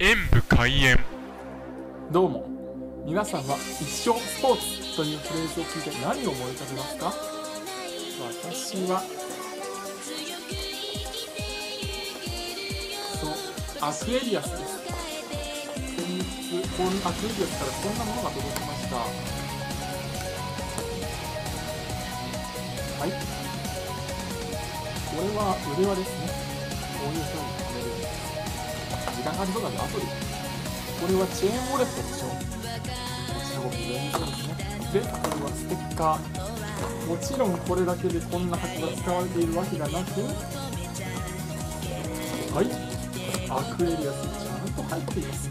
演武開演。どうも。皆さんは一生スポーツというフレーズを聞いて何を思い浮かべますか？私はそうアクエリアスです。先日こんアクエリアスからこんなものが届きました。はい。これは腕輪ですね。こういう風に時間があるとかで後でこれはチェーンウォレットでしょこちらも便利そうですねでこれはステッカーもちろんこれだけでこんな箱が使われているわけがなくはいアクエリアスちゃんと入っています。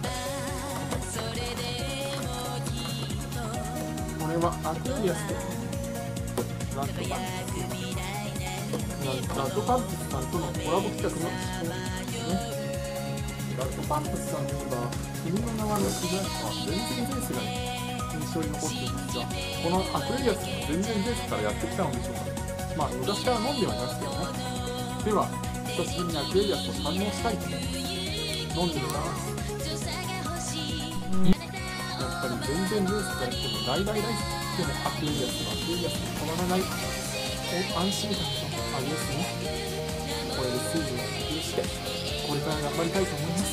これはアクエリアスでなんとか RADWIMPSさんとのコラボ企画のですね。 RADWIMPSさんといえば君の名はの主題歌は前前前世が印象に残っていますがこのアクエリアスも前前前世からやってきたのでしょうかまあ昔から飲んではいますけどねでは久しぶりにアクエリアスを堪能したいと飲んでみますやっぱり全然前世から来ても大大大好きでもアクエリアスはアクエリアスに止まらない安心感とありますね。これで水分を補給してこれから頑張りたいと思います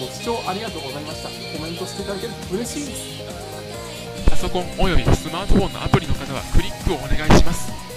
ご視聴ありがとうございました。コメントしていただけると嬉しいです。パソコンおよびスマートフォンのアプリの方はクリックをお願いします。